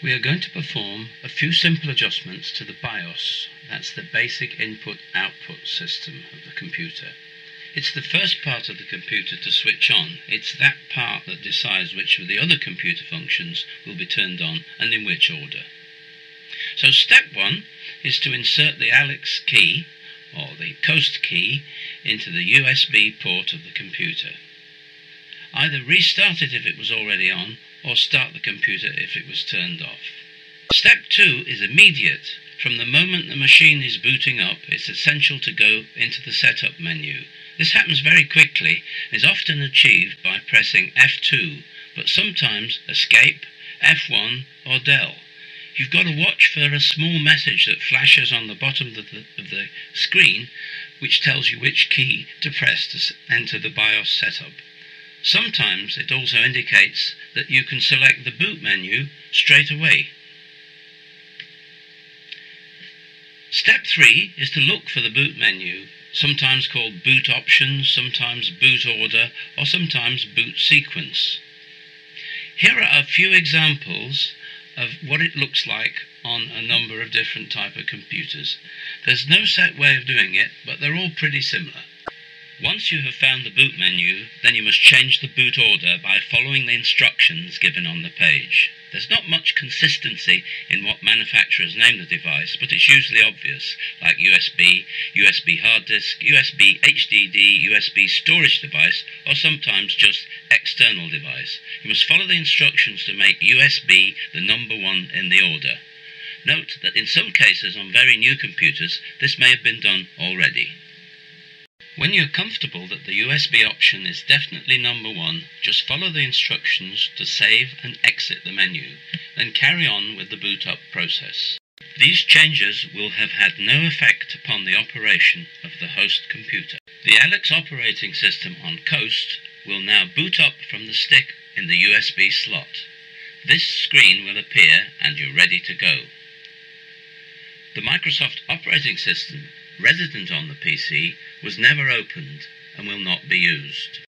We are going to perform a few simple adjustments to the BIOS, that's the basic input-output system of the computer. It's the first part of the computer to switch on. It's that part that decides which of the other computer functions will be turned on and in which order. So step one is to insert the ALEX key, or the coast key, into the USB port of the computer. Either restart it if it was already on, or start the computer if it was turned off. Step 2 is immediate. From the moment the machine is booting up, it's essential to go into the setup menu. This happens very quickly and is often achieved by pressing F2, but sometimes Escape, F1 or Del. You've got to watch for a small message that flashes on the bottom of the, of the screen which tells you which key to press to enter the BIOS setup. Sometimes it also indicates that you can select the boot menu straight away. Step 3 is to look for the boot menu, sometimes called boot options, sometimes boot order, or sometimes boot sequence. Here are a few examples of what it looks like on a number of different type of computers. There's no set way of doing it, but they're all pretty similar. Once you have found the boot menu, then you must change the boot order by following the instructions given on the page. There's not much consistency in what manufacturers name the device, but it's usually obvious, like USB, USB hard disk, USB HDD, USB storage device, or sometimes just external device. You must follow the instructions to make USB the number one in the order. Note that in some cases on very new computers, this may have been done already. When you're comfortable that the USB option is definitely number one, just follow the instructions to save and exit the menu, then carry on with the boot up process. These changes will have had no effect upon the operation of the host computer. The ALEX operating system on Coast will now boot up from the stick in the USB slot. This screen will appear and you're ready to go. The Microsoft operating system resident on the PC was never opened and will not be used.